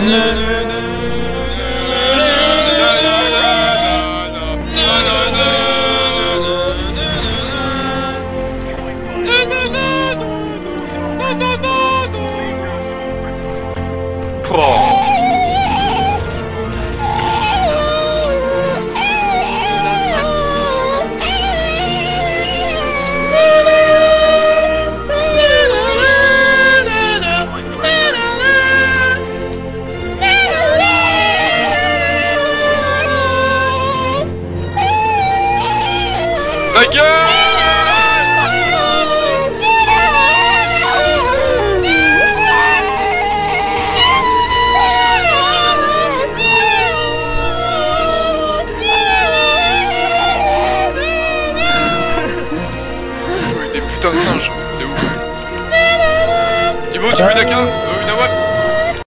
No, no. putain de singe, c'est ouf. Tu veux